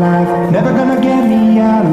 life. Never gonna get me out